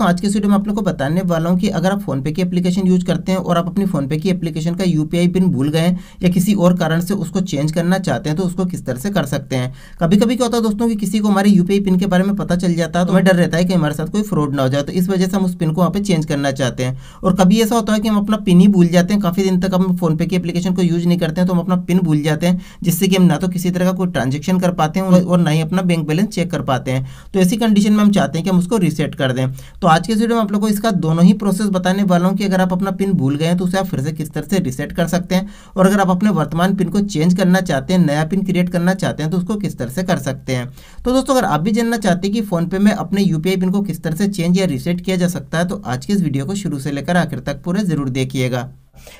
दोस्तों आज के वीडियो में आप लोग को बताने वाला हूँ कि अगर आप फोनपे की एप्लीकेशन यूज़ करते हैं और आप अपनी फोनपे की एप्लीकेशन का यूपीआई पिन भूल गए या किसी और कारण से उसको चेंज करना चाहते हैं तो उसको किस तरह से कर सकते हैं? कभी कभी क्या होता है दोस्तों कि किसी को हमारे यूपीआई पिन के बारे में पता चल जाता है तो हमें डर रहता है कि हमारे साथ कोई फ्रॉड ना हो जाए तो इस वजह से हम उस पिन को वहाँ पे चेंज करना चाहते हैं। और कभी ऐसा होता है कि हम अपना पिन ही भूल जाते हैं, काफ़ी दिन तक हम फोनपे की एप्लीकेशन को यूज़ नहीं करते हैं तो हम अपना पिन भूल जाते हैं, जिससे कि हम ना तो किसी तरह का कोई ट्रांजेक्शन कर पाते हैं और ना ही अपना बैंक बैलेंस चेक कर पाते हैं। तो ऐसी कंडीशन में हम चाहते हैं कि हम उसको रिसेट कर दें। तो आज के वीडियो में आप लोग को इसका दोनों ही प्रोसेस बताने वाला हूँ कि अगर आप अपना पिन भूल गए हैं तो उसे आप फिर से किस तरह से रिसेट कर सकते हैं और अगर आप अपने वर्तमान पिन को चेंज करना चाहते हैं, नया पिन क्रिएट करना चाहते हैं तो उसको किस तरह से कर सकते हैं? तो दोस्तों, अगर आप भी जानना चाहते हैं कि फोनपे में अपने यूपीआई पिन को किस तरह से चेंज या रिसेट किया जा सकता है तो आज के इस वीडियो को शुरू से लेकर आखिर तक पूरे ज़रूर देखिएगा।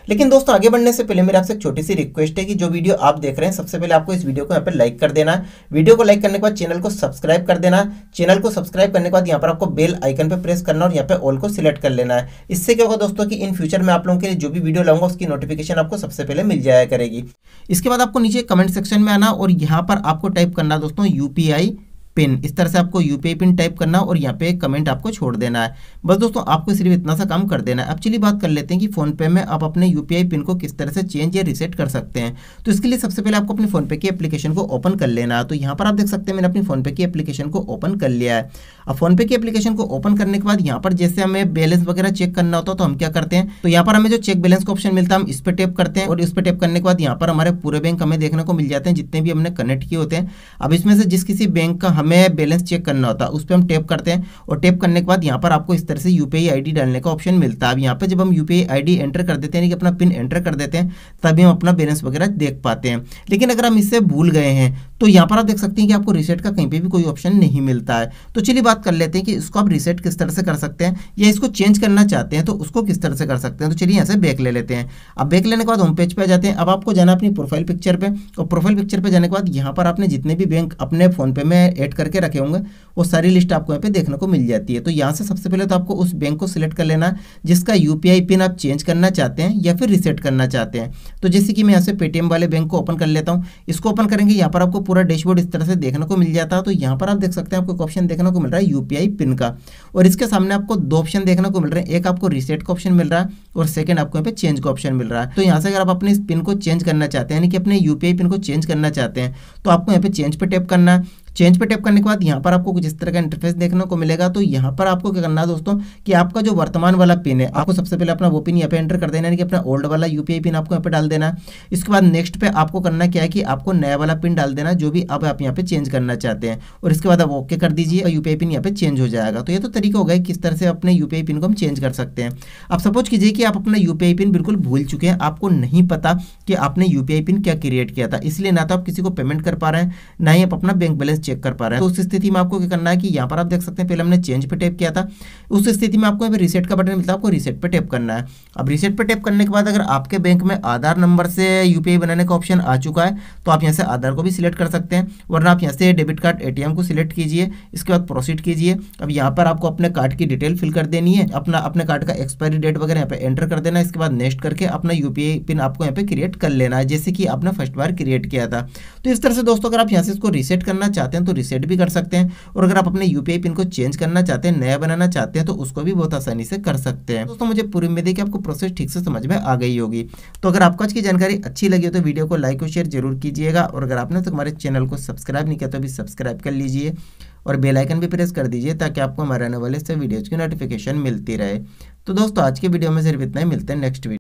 लेकिन दोस्तों, आगे बढ़ने से पहले मेरे आपसे एक छोटी सी रिक्वेस्ट है कि जो वीडियो आप देख रहे हैं, सबसे पहले आपको इस वीडियो को यहाँ पे लाइक कर देना। है वीडियो को लाइक करने के बाद चैनल को सब्सक्राइब कर देना। चैनल को सब्सक्राइब करने के बाद यहाँ पर आपको बेल आइकन पर प्रेस करना और यहाँ पे ऑल को सिलेक्ट कर लेना है। इससे क्या होगा दोस्तों की इन फ्यूचर में आप लोगों के लिए जो भी वीडियो लाऊँगा, उसकी नोटिफिकेशन आपको सबसे पहले मिल जाया करेगी। इसके बाद आपको नीचे कमेंट सेक्शन में आना और यहाँ पर आपको टाइप करना दोस्तों यूपीआई पिन इस तरह से आपको यूपीआई पिन टाइप करना और यहाँ पे कमेंट आपको छोड़ देना है। बस दोस्तों, आपको सिर्फ़ इतना सा काम कर देना है। अब चलिए बात कर लेते हैं कि फोनपे में आप अपने यूपीआई पिन को किस तरह से चेंज या रिसेट कर सकते हैं। तो इसके लिए सबसे पहले आपको अपने फोनपे की एप्लीकेशन को ओपन कर लेना है। तो यहाँ पर आप देख सकते हैं, मैंने अपनी फोनपे की एप्लीकेशन को ओपन कर लिया है। अब फोनपे की एप्लीकेशन को ओपन करने के बाद यहाँ पर जैसे हमें बैलेंस वगैरह चेक करना होता है तो हम क्या करते हैं? तो यहाँ पर हमें जो चेक बैलेंस का ऑप्शन मिलता है, हम इस पर टेप करते हैं और इस पर टेप करने के बाद यहाँ पर हमारे पूरे बैंक हमें देखने को मिल जाते हैं, जितने भी हमने कनेक्ट किए होते हैं। अब इसमें से जिस किसी बैंक का हमें बैलेंस चेक करना होता है, उस पर हम टैप करते हैं और टैप करने के बाद यहाँ पर आपको इस तरह से यू पी डालने का ऑप्शन मिलता है। अब यहाँ पर जब हम यू पी एंटर कर देते हैं, यानी कि अपना पिन एंटर कर देते हैं, तभी हम अपना बैलेंस वगैरह देख पाते हैं। लेकिन अगर हम इससे भूल गए हैं तो यहाँ पर आप देख सकते हैं कि आपको रिसेट का कहीं पे भी कोई ऑप्शन नहीं मिलता है। तो चलिए बात कर लेते हैं कि इसको आप रिसेट किस तरह से कर सकते हैं या इसको चेंज करना चाहते हैं तो उसको किस तरह से कर सकते हैं। तो चलिए यहाँ से बैक ले लेते हैं। अब बैक लेने के बाद होम पेज पे आ जाते हैं। अब आपको जाना अपनी प्रोफ़ाइल पिक्चर पर और प्रोफ़ाइल पिक्चर पर जाने के बाद यहाँ पर आपने जितने भी बैंक अपने फ़ोन पे में एड करके रखे होंगे, वो सारी लिस्ट आपको यहाँ पे देखने को मिल जाती है। तो यहाँ से सबसे पहले तो आपको उस बैंक को सिलेक्ट कर लेना जिसका यूपीआई पिन आप चेंज करना चाहते हैं या फिर रिसेट करना चाहते हैं। तो जैसे कि मैं यहाँ से पेटीएम वाले बैंक को ओपन कर लेता हूँ। इसको ओपन करेंगे, यहाँ पर आपको पूरा डैशबोर्ड इस तरह से देखने को मिल जाता है। तो यहाँ पर आप देख सकते हैं, आपको ऑप्शन देखने को मिल रहा है यूपीआई पिन का। और इसके सामने आपको दो ऑप्शन देखने को मिल रहे हैं। एक आपको रिसेट का ऑप्शन मिल रहा है और सेकंड आपको यहाँ पे चेंज का ऑप्शन मिल रहा है। तो यहाँ से अगर आप अपने इस पिन को चेंज करना चाहते हैं, यानी कि अपने यूपीआई पिन को चेंज करना चाहते हैं तो आपको यहाँ पे चेंज पे टैप करना है। चेंज पे टैप करने के बाद यहाँ पर आपको कुछ इस तरह का इंटरफेस देखने को मिलेगा। तो यहाँ पर आपको क्या करना है दोस्तों कि आपका जो वर्तमान वाला पिन है, आपको सबसे पहले अपना वो पिन यहाँ पे एंटर कर देना है कि अपना ओल्ड वाला यूपीआई पिन आपको यहाँ पे डाल देना इसके बाद नेक्स्ट पे आपको करना क्या है कि आपको नया वाला पिन डाल देना जो भी अब आप यहाँ पे चेंज करना चाहते हैं। और इसके बाद आप ओके कर दीजिए और यूपीआई पिन यहाँ पे चेंज हो जाएगा। तो ये तो तरीका होगा किस तरह से अपने यूपीआई पिन को हम चेंज कर सकते हैं। आप सपोज़ कीजिए कि आप अपना यूपीआई पिन बिल्कुल भूल चुके हैं। आपको नहीं पता कि आपने यूपीआई पिन क्या क्रिएट किया था। इसलिए ना तो आप किसी को पेमेंट कर पा रहे हैं, ना ही आप अपना बैंक बैलेंस चेक कर पा रहे हैं। तो उस स्थिति में आपको क्या करना है कि यहाँ पर आप देख सकते हैं, पहले हमने चेंज पे टैप किया था। उस स्थिति में आपको यहाँ पे रिसेट का बटन मिलता है, आपको रिसेट पे टैप करना है। अब रिसेट पे टैप करने के बाद अगर आपके बैंक में आधार नंबर से यूपीआई बनाने का ऑप्शन आ चुका है तो आप यहाँ से आधार को भी सिलेक्ट कर सकते हैं, वरना आप यहाँ से डेबिट कार्ड एटीएम को सिलेक्ट कीजिए, इसके बाद प्रोसीड कीजिए। अब यहाँ पर आपको अपने कार्ड की डिटेल फिल कर देनी है, अपना, अपने कार्ड का एक्सपायरी डेट वगैरह यहाँ पे एंटर कर देना इसके बाद नेक्स्ट करके अपना यूपीआई पिन आपको यहाँ पे क्रिएट कर लेना है, जैसे कि आपने फ़र्स्ट बार क्रिएट किया था। तो इस तरह से दोस्तों, अगर आप यहाँ से इसको रिसेट करना चाहते हैं तो रिसेट भी कर सकते हैं। और अगर आप अपने यूपीआई पिन को चेंज करना चाहते हैं, नया बनाना चाहते हैं तो उसको भी बहुत आसानी से कर सकते हैं। दोस्तों, मुझे पूरी उम्मीद है कि आपको प्रोसेस ठीक से समझ में आ गई होगी। तो अगर आपको आज की जानकारी अच्छी लगी हो तो वीडियो को लाइक और शेयर ज़रूर कीजिएगा। और अगर आपने तो हमारे चैनल को सब्सक्राइब नहीं किया तो अभी सब्सक्राइब कर लीजिए और बेल आइकन भी प्रेस कर दीजिए, ताकि आपको हमारे आने वाले से वीडियोज़ की नोटिफिकेशन मिलती रहे। तो दोस्तों, आज के वीडियो में सिर्फ़ इतना ही। मिलते हैं नेक्स्ट वीडियो